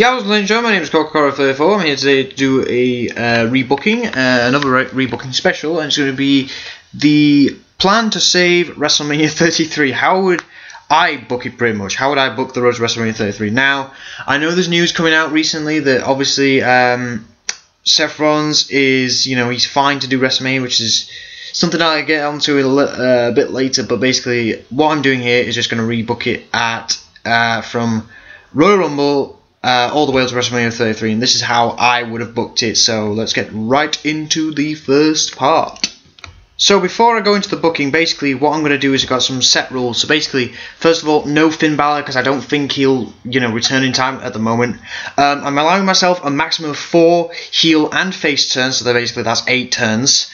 Yeah, I was enjoying. My name is Carcharo34. I'm here today to do a uh, rebooking, uh, another re- rebooking special, and it's going to be the plan to save WrestleMania 33. How would I book it pretty much? How would I book the road to WrestleMania 33? Now, I know there's news coming out recently that obviously um, Seth Rollins is, you know, he's fine to do WrestleMania, which is something I'll get onto a, uh, a bit later. But basically, what I'm doing here is just going to rebook it at uh, from Royal Rumble uh, all the way to WrestleMania 33, and this is how I would have booked it. So let's get right into the first part. So before I go into the booking, basically what I'm going to do is I've got some set rules. So basically, first of all, no Finn Balor because I don't think he'll, you know, return in time at the moment. Um, I'm allowing myself a maximum of four heel and face turns, so basically that's eight turns.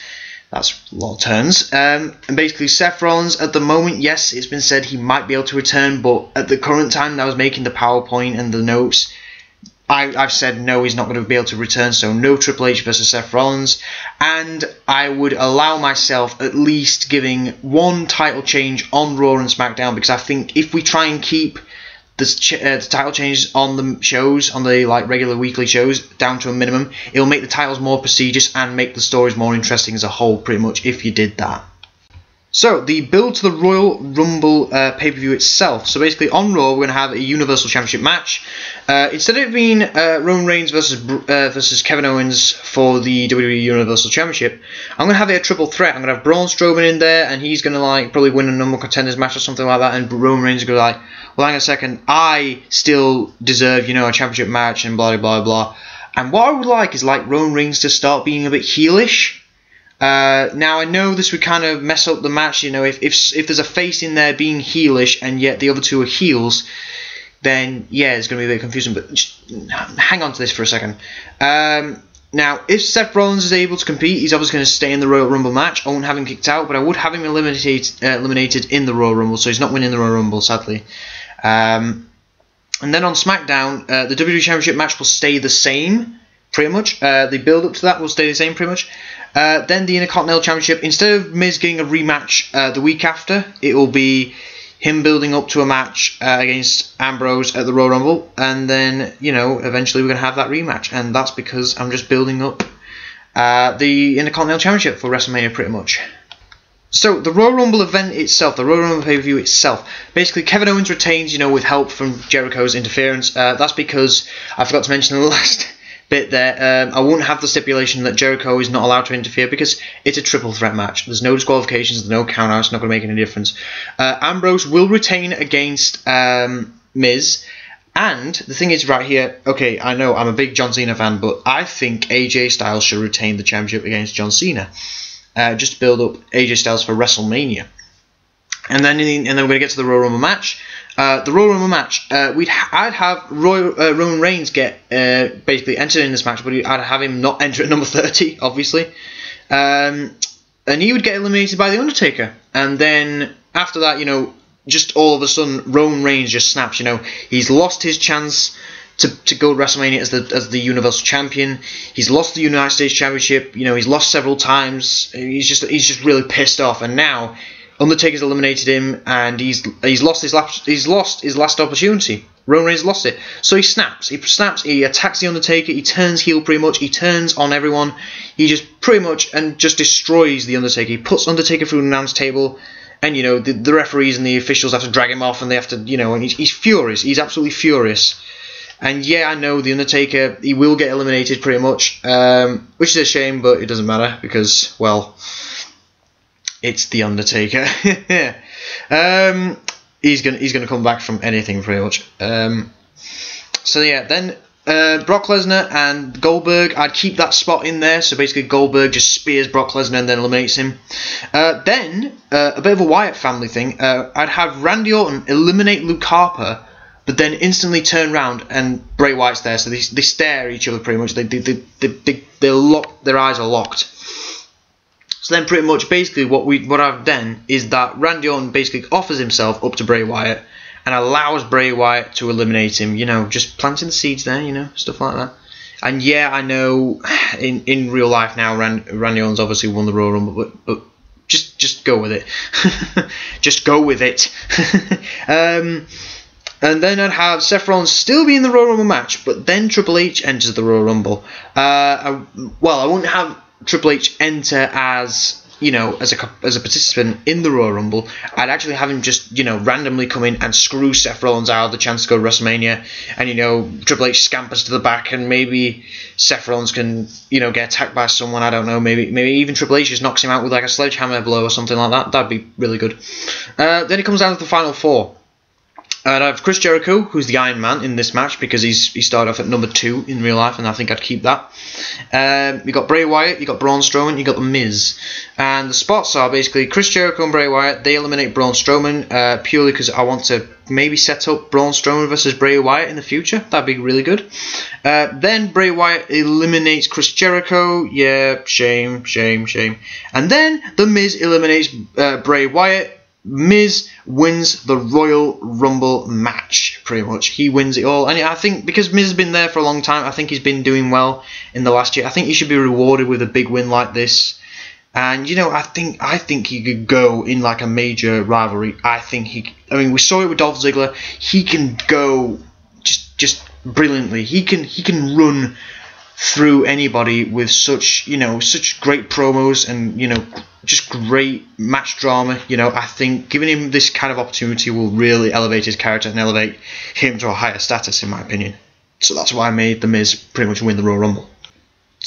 That's a lot of turns. Um, and basically, Seth Rollins, at the moment, yes, it's been said he might be able to return, but at the current time that I was making the PowerPoint and the notes, I, I've said no, he's not going to be able to return, so no Triple H versus Seth Rollins. And I would allow myself at least giving one title change on Raw and SmackDown because I think if we try and keep the, ch- uh, the title changes on the shows, on the like regular weekly shows, down to a minimum, it'll make the titles more prestigious and make the stories more interesting as a whole, pretty much, if you did that. So, the build to the Royal Rumble uh, pay per view itself. So, basically, on Raw, we're going to have a Universal Championship match. Uh, instead of being uh, Roman Reigns versus uh, versus Kevin Owens for the WWE Universal Championship, I'm going to have it a triple threat. I'm to have Braun Strowman in there, and he's going to like probably win a number contenders match or something like that. And Roman Reigns to like, well, hang on a second, I still deserve, you know, a championship match and blah blah blah. And what I would like is like Roman Reigns to start being a bit heelish. Uh, now I know this would kind of mess up the match. You know, if if if there's a face in there being heelish and yet the other two are heels, then yeah, it's going to be a bit confusing. But hang on to this for a second. Um, now, if Seth Rollins is able to compete, he's obviously going to stay in the Royal Rumble match. I won't have him kicked out, but I would have him eliminated uh, eliminated in the Royal Rumble, so he's not winning the Royal Rumble, sadly. Um, and then on SmackDown, uh, the WWE Championship match will stay the same, pretty much. Uh, the build up to that will stay the same, pretty much. Uh, then the Intercontinental Championship, instead of Miz getting a rematch uh, the week after, it will be him building up to a match uh, against Ambrose at the Royal Rumble, and then you know eventually we're gonna have that rematch, and that's because I'm just building up uh, the Intercontinental Championship for WrestleMania, pretty much. So the Royal Rumble event itself, the Royal Rumble pay-per-view itself, basically Kevin Owens retains, you know, with help from Jericho's interference. Uh, that's because I forgot to mention in the last bit there. Um, I won't have the stipulation that Jericho is not allowed to interfere because it's a triple threat match. There's no disqualifications, there's no countouts. It's not going to make any difference. Uh, Ambrose will retain against um, Miz. And the thing is, right here, okay, I know I'm a big John Cena fan, but I think AJ Styles should retain the championship against John Cena uh, just to build up AJ Styles for WrestleMania. And then, and then we're going to get to the Royal Rumble match. Uh, the Royal Rumble match, uh, we'd I'd have uh, Roman Reigns get uh, basically entered in this match, but I'd have him not enter at number 30, obviously. Um, and he would get eliminated by The Undertaker. And then after that, you know, just all of a sudden, Roman Reigns just snaps. You know, he's lost his chance to, to go to WrestleMania as the as the Universal Champion. He's lost the United States Championship. You know, he's lost several times. He's just he's just really pissed off. And now Undertaker's eliminated him, and he's he's lost his last he's lost his last opportunity. Roman Reigns lost it, so he snaps. He snaps. He attacks the Undertaker. He turns heel pretty much. He turns on everyone. He just pretty much and just destroys the Undertaker. He puts Undertaker through an announce table, and you know the, the referees and the officials have to drag him off, and they have to you know, and he's, he's furious. He's absolutely furious. And yeah, I know the Undertaker. He will get eliminated pretty much, um, which is a shame, but it doesn't matter because well it's the Undertaker. um, he's gonna he's gonna come back from anything pretty much. Um, so yeah, then uh, Brock Lesnar and Goldberg, I'd keep that spot in there. So basically, Goldberg just spears Brock Lesnar and then eliminates him. Uh, then uh, a bit of a Wyatt family thing. Uh, I'd have Randy Orton eliminate Luke Harper. But then instantly turn around and Bray Wyatt's there, so they, they stare at each other pretty much. They they they they, they, they lock their eyes are locked. So then, pretty much, basically, what we what I've done is that Randy Orton basically offers himself up to Bray Wyatt and allows Bray Wyatt to eliminate him. You know, just planting the seeds there. You know, stuff like that. And yeah, I know in in real life now, Rand, Randy Orton's obviously won the Royal Rumble, but, but just just go with it. just go with it. um, And then I'd have Seth Rollins still be in the Royal Rumble match, but then Triple H enters the Royal Rumble. Uh, I, well, I wouldn't have Triple H enter as you know, as a as a participant in the Royal Rumble, I'd actually have him just you know randomly come in and screw Seth Rollins out of the chance to go to WrestleMania, and you know Triple H scampers to the back, and maybe Seth Rollins can you know get attacked by someone. I don't know. Maybe maybe even Triple H just knocks him out with like a sledgehammer blow or something like that. That'd be really good. Uh, then it comes down to the final four. And I have Chris Jericho, who's the Iron Man in this match because he's he started off at number two in real life, and I think I'd keep that. Um, you got Bray Wyatt, you got Braun Strowman, you got The Miz, and the spots are basically Chris Jericho and Bray Wyatt. They eliminate Braun Strowman uh, purely because I want to maybe set up Braun Strowman versus Bray Wyatt in the future. That'd be really good. Uh, then Bray Wyatt eliminates Chris Jericho. Yeah, shame, shame, shame. And then The Miz eliminates uh, Bray Wyatt Miz wins the Royal Rumble match, pretty much. He wins it all. And I think because Miz has been there for a long time, I think he's been doing well in the last year. I think he should be rewarded with a big win like this. And you know, I think I think he could go in like a major rivalry. I think he. I mean, we saw it with Dolph Ziggler. He can go just just brilliantly. He can he can run through anybody with such you know such great promos and you know just great match drama. You know, I think giving him this kind of opportunity will really elevate his character and elevate him to a higher status, in my opinion. So that's why I made The Miz pretty much win the Royal Rumble.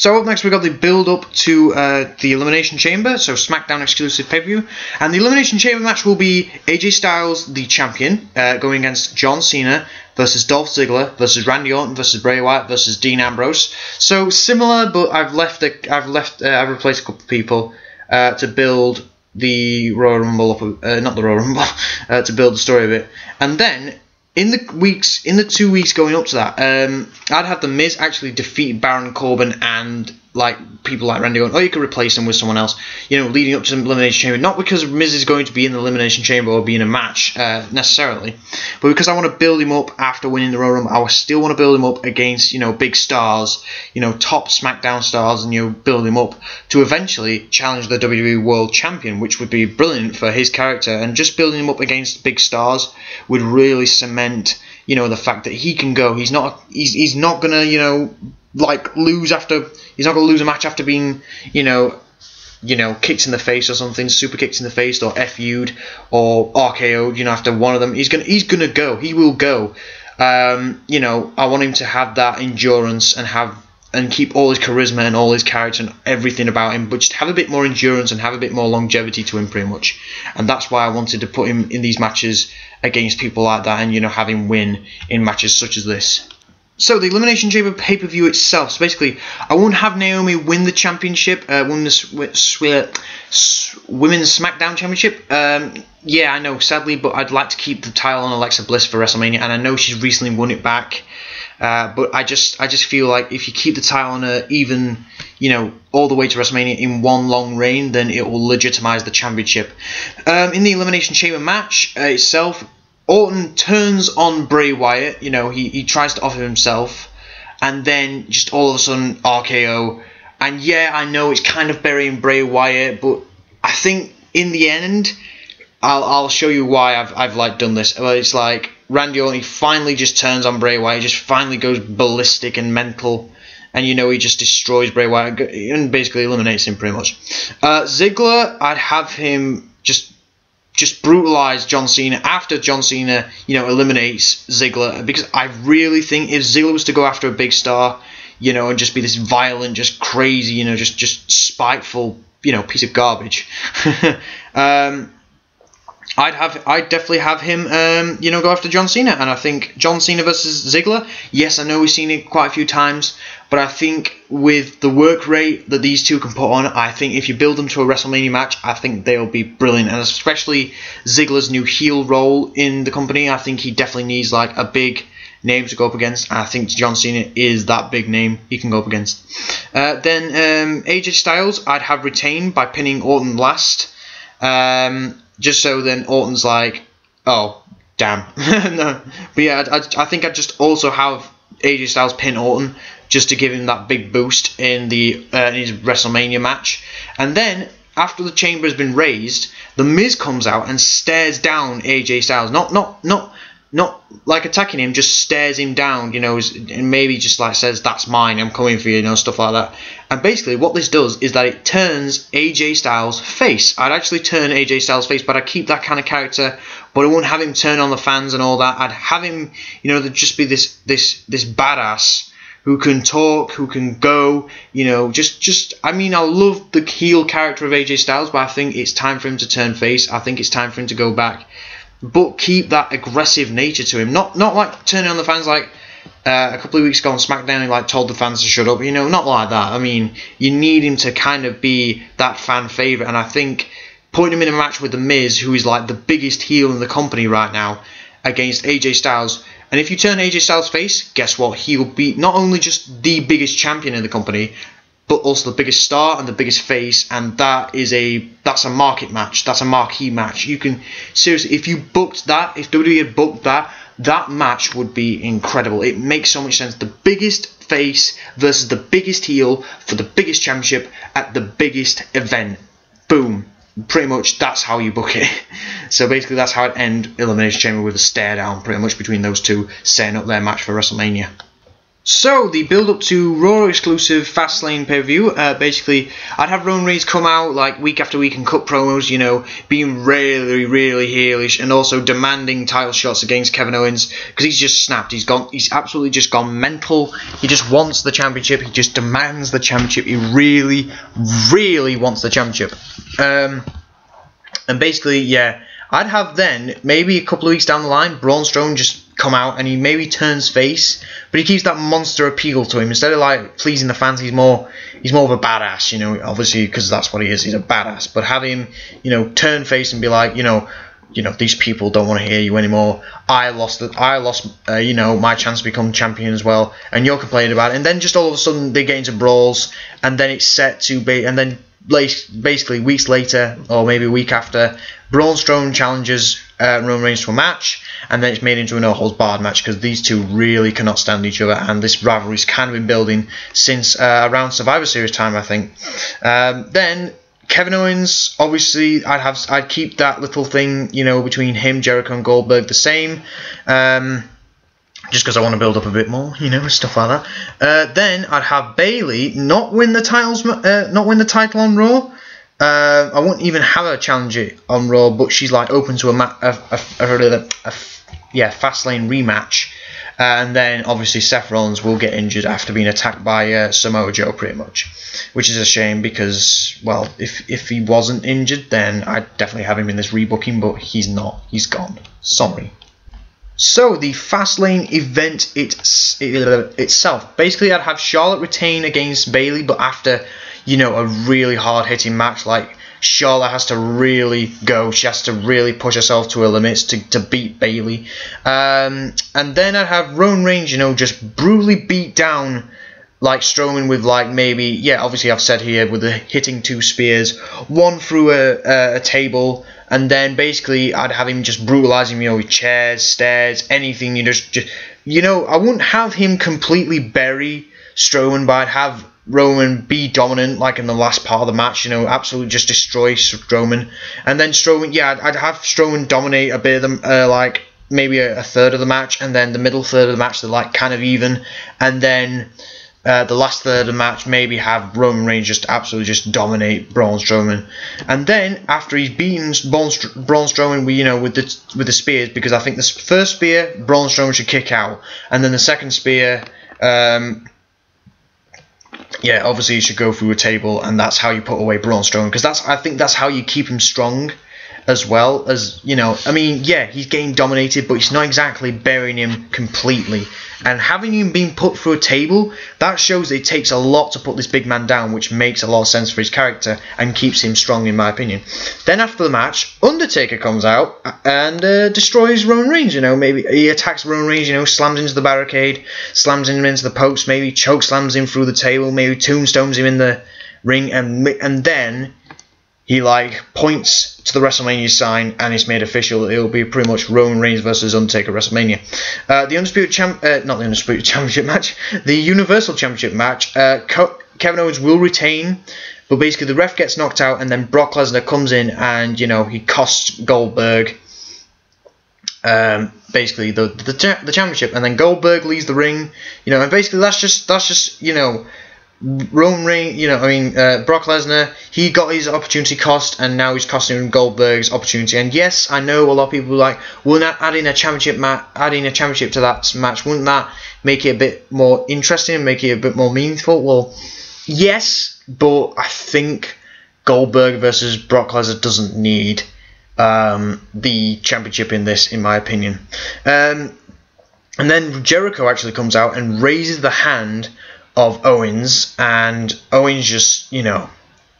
So up next we've got the build up to uh, the Elimination Chamber, so SmackDown exclusive pay per view, and the Elimination Chamber match will be AJ Styles, the champion, uh, going against John Cena versus Dolph Ziggler versus Randy Orton versus Bray Wyatt versus Dean Ambrose. So similar, but I've left a, I've left uh, I've replaced a couple of people uh, to build the Royal Rumble up, uh, not the Royal Rumble, uh, to build the story of it. And then in the weeks, in the two weeks going up to that, um, I'd have the Miz actually defeat Baron Corbin and like people like Randy Orton, oh, you could replace him with someone else, you know, leading up to the Elimination Chamber. Not because Miz is going to be in the Elimination Chamber or be in a match uh, necessarily, but because I want to build him up after winning the Royal Rumble. I still want to build him up against, you know, big stars, you know, top SmackDown stars, and you know, build him up to eventually challenge the WWE World Champion, which would be brilliant for his character. And just building him up against big stars would really cement, you know, the fact that he can go. He's not, he's, he's not gonna, you know, like lose after he's not going to lose a match after being you know you know kicked in the face or something super kicked in the face or FU'd or RKO'd you know after one of them he's gonna he's gonna go he will go um, you know I want him to have that endurance and have and keep all his charisma and all his character and everything about him, but just have a bit more endurance and have a bit more longevity to him, pretty much. And that's why I wanted to put him in these matches against people like that, and you know, have him win in matches such as this. So the Elimination Chamber pay per view itself. So basically, I won't have Naomi win the championship, uh, win the women's SmackDown championship. Um, yeah, I know, sadly, but I'd like to keep the title on Alexa Bliss for WrestleMania, and I know she's recently won it back. Uh, but I just, I just feel like if you keep the title on her, even you know, all the way to WrestleMania in one long reign, then it will legitimize the championship. Um, in the Elimination Chamber match uh, itself, Orton turns on Bray Wyatt. You know, he, he tries to offer himself, and then just all of a sudden RKO. And yeah, I know it's kind of burying Bray Wyatt, but I think in the end, I'll, I'll show you why I've, I've like done this. Well, It's like Randy Orton he finally just turns on Bray Wyatt, just finally goes ballistic and mental, and you know he just destroys Bray Wyatt and basically eliminates him pretty much. Uh, Ziggler, I'd have him just just brutalize John Cena after John Cena, you know, eliminates Ziggler because I really think if Ziggler was to go after a big star, you know, and just be this violent, just crazy, you know, just just spiteful, you know, piece of garbage. um, I'd have, I'd definitely have him, um, you know, go after John Cena, and I think John Cena versus Ziggler. Yes, I know we've seen it quite a few times, but I think with the work rate that these two can put on, I think if you build them to a WrestleMania match, I think they'll be brilliant, and especially Ziggler's new heel role in the company, I think he definitely needs like a big name to go up against. I think John Cena is that big name he can go up against. Uh, then um, AJ Styles, I'd have retained by pinning Orton last. Um, just so then Orton's like, oh, damn. no. But yeah, I, I, think I'd just also have AJ Styles pin Orton just to give him that big boost in the uh, in his WrestleMania match. And then after the chamber has been raised, the Miz comes out and stares down AJ Styles. Not not not not like attacking him, just stares him down, you know, and maybe just like says, "That's mine, I'm coming for you," you know, stuff like that. And basically, what this does is that it turns AJ Styles' face. I'd actually turn AJ Styles' face, but I keep that kind of character, but I won't have him turn on the fans and all that. I'd have him, you know, just be this this this badass who can talk, who can go, you know, just just I mean I love the heel character of AJ Styles, but I think it's time for him to turn face. I think it's time for him to go back but keep that aggressive nature to him. Not not like turning on the fans like uh, a couple of weeks ago on SmackDown, he like told the fans to shut up. You know, not like that. I mean, you need him to kind of be that fan favorite, and I think putting him in a match with the Miz, who is like the biggest heel in the company right now, against AJ Styles. And if you turn AJ Styles face, guess what? He'll be not only just the biggest champion in the company, but also the biggest star and the biggest face, and that is a that's a market match. That's a marquee match. You can seriously, if you booked that, if WWE had booked that, that match would be incredible. It makes so much sense. The biggest face versus the biggest heel for the biggest championship at the biggest event. Boom. Pretty much that's how you book it. So basically that's how it end Elimination Chamber with a stare down pretty much between those two setting up their match for WrestleMania. So, the build up to Raw exclusive Fastlane pay per view, uh, basically, I'd have Roman Reigns come out like week after week and cut promos, you know, being really, really heelish and also demanding title shots against Kevin Owens because he's just snapped. He's gone, he's absolutely just gone mental. He just wants the championship. He just demands the championship. He really, really wants the championship. Um, and basically, yeah, I'd have then maybe a couple of weeks down the line, Braun Strowman just come out and he maybe turns face, but he keeps that monster appeal to him instead of like pleasing the fans. He's more he's more of a badass, you know, obviously because that's what he is. He's a badass. But have him, you know, turn face and be like, you know, you know, these people don't want to hear you anymore. I lost the, I lost, uh, you know, my chance to become champion as well, and you're complaining about it. And then just all of a sudden they get into brawls, and then it's set to be, and then basically weeks later or maybe a week after, Braun Strowman challenges uh, Roman Reigns to a match, and then it's made into a no holds barred match because these two really cannot stand each other, and this rivalry's kind of been building since uh, around Survivor Series time, I think. Um, then Kevin Owens, obviously, I'd have I'd keep that little thing, you know, between him, Jericho, and Goldberg the same. Um, just because I want to build up a bit more, you know, stuff like that. Uh, then I'd have Bayley not win the titles, uh, not win the title on Raw, uh, I won't even have her challenge it on Raw, but she's like open to a, ma- a, a, a, a yeah Fastlane rematch. Uh, and then obviously Seth Rollins will get injured after being attacked by uh, Samoa Joe, pretty much, which is a shame because well, if if he wasn't injured, then I'd definitely have him in this rebooking, but he's not. He's gone. Sorry. So the Fastlane event it's, it, itself, basically, I'd have Charlotte retain against Bayley, but after you know, a really hard hitting match. Like Charlotte has to really go. She has to really push herself to her limits to, to beat Bayley. Um, and then I'd have Roman Reigns, you know, just brutally beat down like Strowman with like maybe yeah obviously I've said here with the hitting two spears one through a, a, a table and then basically I'd have him just brutalizing you know with chairs stairs anything you just just you know I wouldn't have him completely bury Strowman but I'd have Roman be dominant like in the last part of the match, you know, absolutely just destroy Strowman. And then Strowman, yeah, I'd, I'd have Strowman dominate a bit of the, uh, like maybe a, a, third of the match, and then the middle third of the match, they're like kind of even. And then uh, the last third of the match, maybe have Roman Reigns just absolutely just dominate Braun Strowman. And then after he's beaten Braun, Braun Strowman, we, you know, with the with the spears, because I think the first spear, Braun Strowman should kick out, and then the second spear. Um, yeah, obviously you should go through a table, and that's how you put away Braun Strowman because that's I think that's how you keep him strong as well as you know. I mean, yeah, he's getting dominated, but it's not exactly burying him completely. And having him being put through a table, that shows it takes a lot to put this big man down, which makes a lot of sense for his character and keeps him strong, in my opinion. Then after the match, Undertaker comes out and uh, destroys Roman Reigns. You know, maybe he attacks Roman Reigns. You know, slams into the barricade, slams him into the post, maybe choke slams him through the table, maybe tombstones him in the ring, and and then he like points to the WrestleMania sign and it's made official. It'll be pretty much Roman Reigns versus Undertaker WrestleMania. Uh, the undisputed champ, uh, not the undisputed championship match, the Universal Championship match. Uh, Kevin Owens will retain, but basically the ref gets knocked out and then Brock Lesnar comes in and you know he costs Goldberg um, basically the, the the championship, and then Goldberg leaves the ring. You know, and basically that's just that's just you know. Roman Reigns, you know, I mean, uh, Brock Lesnar, he got his opportunity cost, and now he's costing Goldberg's opportunity. And yes, I know a lot of people like, well, not adding a championship match, adding a championship to that match, wouldn't that make it a bit more interesting, and make it a bit more meaningful? Well, yes, but I think Goldberg versus Brock Lesnar doesn't need um, the championship in this, in my opinion. Um, and then Jericho actually comes out and raises the hand of Owens, and Owens just, you know,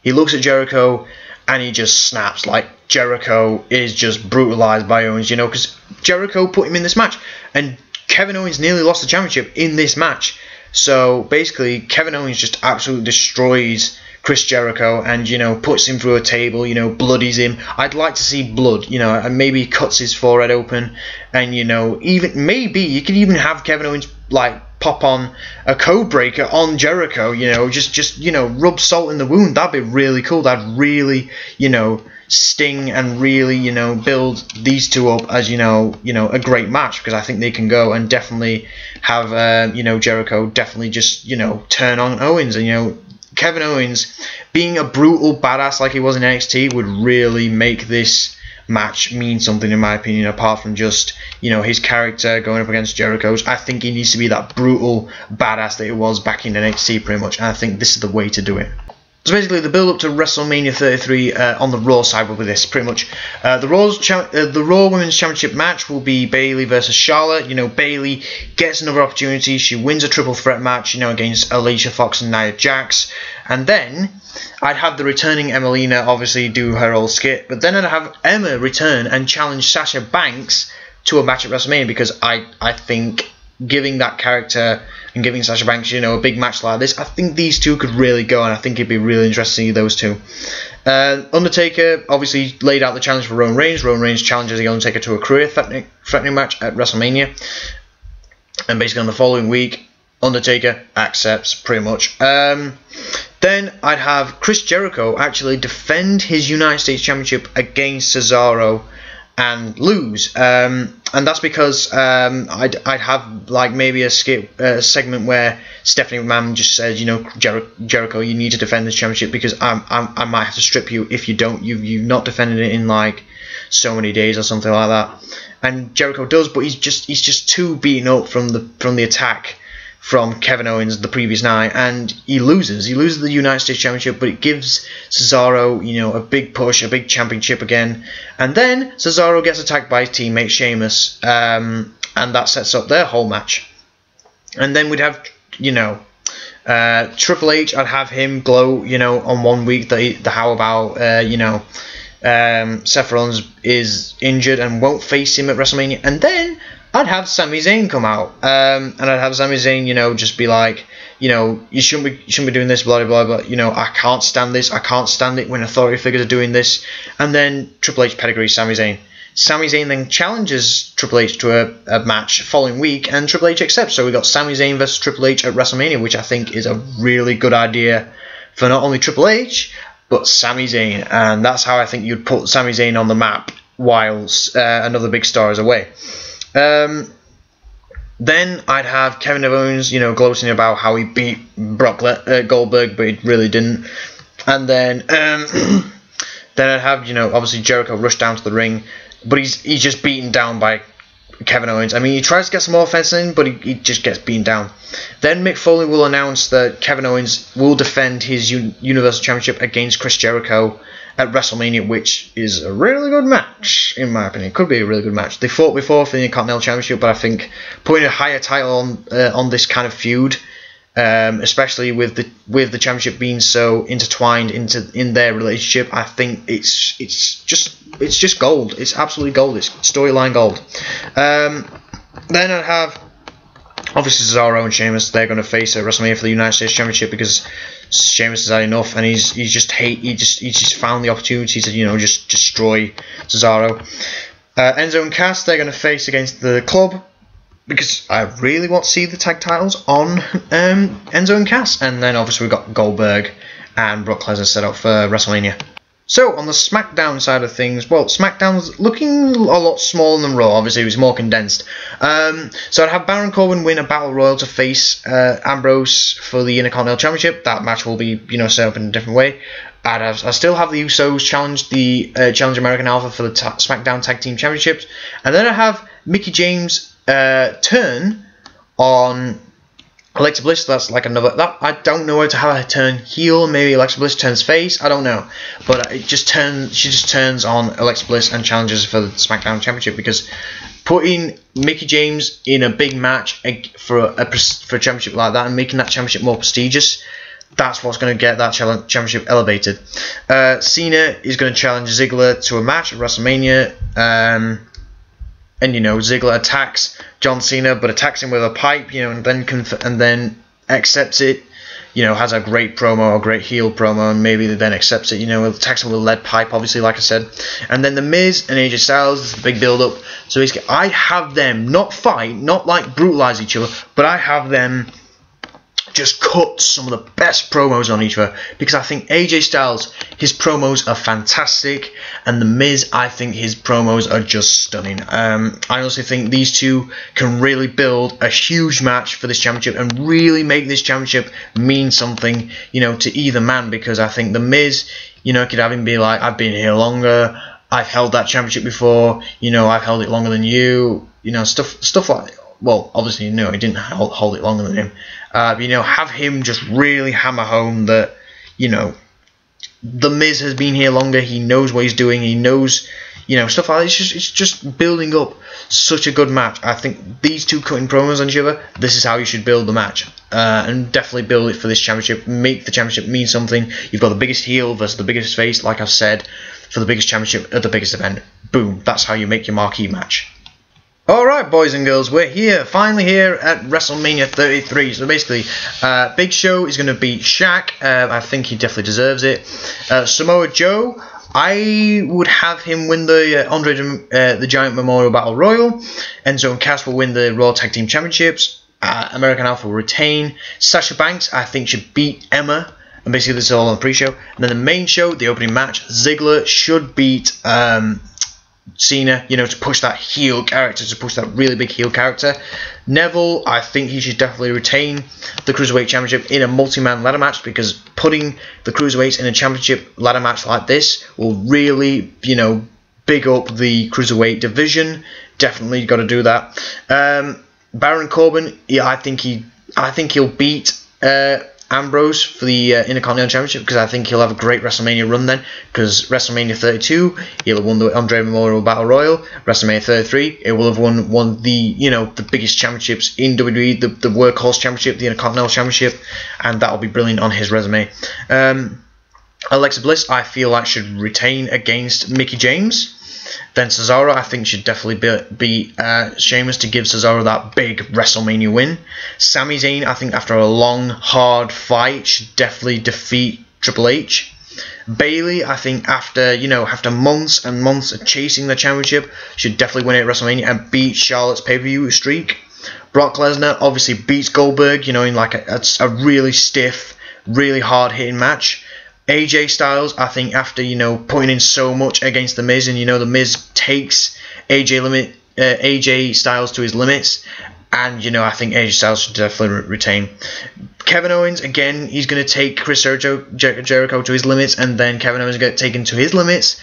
he looks at Jericho and he just snaps. Like, Jericho is just brutalized by Owens, you know, because Jericho put him in this match, and Kevin Owens nearly lost the championship in this match. So basically, Kevin Owens just absolutely destroys Chris Jericho and you know puts him through a table, you know bloodies him. I'd like to see blood, you know, and maybe cuts his forehead open, and you know even maybe you could even have Kevin Owens like pop on a code breaker on Jericho, you know, just just you know rub salt in the wound. That'd be really cool. That'd really you know sting and really you know build these two up as you know you know a great match because I think they can go and definitely have uh, you know Jericho definitely just you know turn on Owens and you know Kevin Owens being a brutal badass like he was in NXT would really make this match mean something in my opinion apart from just you know his character going up against Jericho's I think he needs to be that brutal badass that he was back in NXT pretty much and I think this is the way to do it so basically, the build up to WrestleMania 33 uh, on the Raw side will be this pretty much. Uh, the uh, the Raw Women's Championship match will be Bayley versus Charlotte. You know, Bayley gets another opportunity. She wins a triple threat match. You know, against Alicia Fox and Nia Jax, and then I'd have the returning Emmalina obviously do her old skit, but then I'd have Emma return and challenge Sasha Banks to a match at WrestleMania because I I think giving that character and giving Sasha Banks, you know, a big match like this, I think these two could really go, and I think it'd be really interesting to see those two. Uh, Undertaker obviously laid out the challenge for Roman Reigns. Roman Reigns challenges the Undertaker to a career threatening, threatening match at WrestleMania, and basically on the following week, Undertaker accepts pretty much. Um, then I'd have Chris Jericho actually defend his United States Championship against Cesaro and lose. Um, and that's because um, I'd, I'd have like maybe a skip a segment where Stephanie McMahon just says, you know, Jer- Jericho, you need to defend this championship because I'm, I'm, I might have to strip you if you don't. You've, you've not defended it in like so many days or something like that. And Jericho does, but he's just he's just too beaten up from the from the attack from Kevin Owens the previous night, and he loses. He loses the United States Championship, but it gives Cesaro, you know, a big push, a big championship again. And then Cesaro gets attacked by his teammate Sheamus, um, and that sets up their whole match. And then we'd have, you know, uh, Triple H. I'd have him glow, you know, on one week. The, the how about, uh, you know, um, Seth Rollins is injured and won't face him at WrestleMania, and then I'd have Sami Zayn come out, um, and I'd have Sami Zayn, you know, just be like, you know, you shouldn't be, you shouldn't be doing this, blah blah blah. You know, I can't stand this. I can't stand it when authority figures are doing this. And then Triple H pedigree Sami Zayn. Sami Zayn then challenges Triple H to a, a match following week, and Triple H accepts. So we got Sami Zayn versus Triple H at WrestleMania, which I think is a really good idea for not only Triple H but Sami Zayn, and that's how I think you'd put Sami Zayn on the map whilst uh, another big star is away. Um, then I'd have Kevin Owens, you know, gloating about how he beat Brock Le- uh, Goldberg, but he really didn't. And then, um, then I'd have, you know, obviously Jericho rush down to the ring, but he's he's just beaten down by Kevin Owens. I mean, he tries to get some offense in, but he, he just gets beaten down. Then Mick Foley will announce that Kevin Owens will defend his U- Universal Championship against Chris Jericho at WrestleMania, which is a really good match, in my opinion. Could be a really good match. They fought before for the Intercontinental Championship, but I think putting a higher title on uh, on this kind of feud, um, especially with the with the championship being so intertwined into in their relationship, I think it's it's just it's just gold. It's absolutely gold. It's storyline gold. Um, then I have obviously Cesaro and Sheamus. They're going to face at WrestleMania for the United States Championship because Sheamus has had enough, and he's he's just hate. He just he just found the opportunity to you know just destroy Cesaro. Uh, Enzo and Cass they're going to face against the club because I really want to see the tag titles on um, Enzo and Cass, and then obviously we've got Goldberg and Brock Lesnar set up for WrestleMania. So on the SmackDown side of things, well, SmackDown's looking a lot smaller than Raw. Obviously, it was more condensed. Um, so I'd have Baron Corbin win a battle royal to face uh, Ambrose for the Intercontinental Championship. That match will be, you know, set up in a different way. I'd have, I still have the Usos challenge the uh, challenge American Alpha for the ta- SmackDown Tag Team Championships, and then I have Mickie James uh, turn on Alexa Bliss, that's like another. That I don't know how to have her turn heel. Maybe Alexa Bliss turns face. I don't know, but it just turns. She just turns on Alexa Bliss and challenges for the SmackDown Championship because putting Mickie James in a big match for a for a championship like that and making that championship more prestigious. That's what's going to get that championship elevated. Uh, Cena is going to challenge Ziggler to a match at WrestleMania. Um, and you know Ziggler attacks John Cena, but attacks him with a pipe, you know, and then conf- and then accepts it. You know, has a great promo, a great heel promo, and maybe then accepts it. You know, attacks him with a lead pipe, obviously, like I said. And then the Miz and AJ Styles, the big build up. So basically, I have them not fight, not like brutalize each other, but I have them just cut some of the best promos on each other because I think AJ Styles, his promos are fantastic, and The Miz, I think his promos are just stunning. Um, I honestly think these two can really build a huge match for this championship and really make this championship mean something, you know, to either man because I think The Miz, you know, could have him be like, I've been here longer. I've held that championship before, you know, I've held it longer than you, you know, stuff stuff like well, obviously no, he didn't hold, hold it longer than him. Uh, you know, have him just really hammer home that, you know, the Miz has been here longer. He knows what he's doing. He knows, you know, stuff like that. It's just, it's just building up such a good match. I think these two cutting promos on each other. This is how you should build the match, uh, and definitely build it for this championship. Make the championship mean something. You've got the biggest heel versus the biggest face, like I've said, for the biggest championship at the biggest event. Boom. That's how you make your marquee match. Alright, boys and girls, we're here, finally here at WrestleMania 33. So basically, uh, Big Show is going to beat Shaq. Uh, I think he definitely deserves it. Uh, Samoa Joe, I would have him win the uh, Andre uh, the Giant Memorial Battle Royal. Enzo and Cass will win the Raw Tag Team Championships. Uh, American Alpha will retain. Sasha Banks, I think, should beat Emma. And basically, this is all on the pre-show. And then the main show, the opening match, Ziggler should beat um, Cena, you know, to push that heel character, to push that really big heel character. Neville, I think he should definitely retain the Cruiserweight Championship in a multi-man ladder match because putting the Cruiserweights in a championship ladder match like this will really, you know, big up the Cruiserweight division. Definitely got to do that. Um, Baron Corbin, yeah, I think he, I think he'll beat uh, Ambrose for the uh, Intercontinental Championship because I think he'll have a great WrestleMania run then. Because WrestleMania 32, he'll have won the Andre Memorial Battle Royal. WrestleMania 33, it will have won won the you know the biggest championships in WWE, the the Workhorse Championship, the Intercontinental Championship, and that'll be brilliant on his resume. Um, Alexa Bliss, I feel like should retain against Mickie James. Then Cesaro, I think, should definitely be, be uh, Sheamus to give Cesaro that big WrestleMania win. Sami Zayn, I think, after a long, hard fight, should definitely defeat Triple H. Bayley, I think, after you know, after months and months of chasing the championship, should definitely win it at WrestleMania and beat Charlotte's pay-per-view streak. Brock Lesnar obviously beats Goldberg, you know, in like a, a really stiff, really hard-hitting match. AJ Styles, I think after you know putting in so much against the Miz, and you know the Miz takes AJ limit uh, AJ Styles to his limits, and you know I think AJ Styles should definitely re- retain. Kevin Owens again, he's going to take Chris Jericho, Jer- Jericho to his limits, and then Kevin Owens going to get taken to his limits,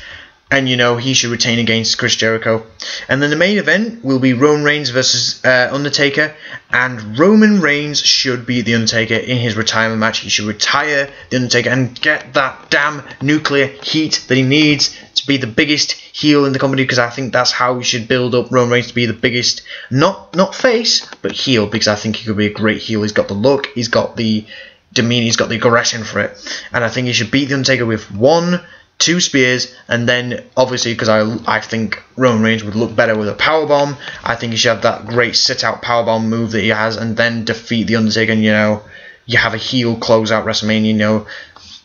and you know he should retain against Chris Jericho. And then the main event will be Roman Reigns versus uh, Undertaker, and Roman Reigns should be the Undertaker in his retirement match. He should retire the Undertaker and get that damn nuclear heat that he needs to be the biggest heel in the company. Because I think that's how we should build up Roman Reigns to be the biggest, not not face, but heel. Because I think he could be a great heel. He's got the look. He's got the demeanor. He's got the aggression for it. And I think he should beat the Undertaker with one two spears, and then obviously because I I think Roman Reigns would look better with a power bomb. I think he should have that great sit out power bomb move that he has, and then defeat the Undertaker. And, you know, you have a heel close out WrestleMania. You know,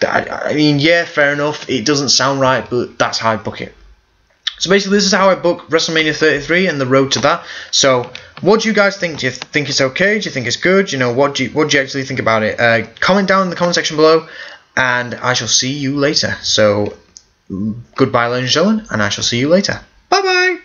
I, I mean, yeah, fair enough. It doesn't sound right, but that's how I book it. So basically, this is how I book WrestleMania 33 and the road to that. So, what do you guys think? Do you think it's okay? Do you think it's good? You know, what do you, what do you actually think about it? Uh, comment down in the comment section below, and I shall see you later. So, goodbye, ladies and gentlemen, and I shall see you later. Bye bye.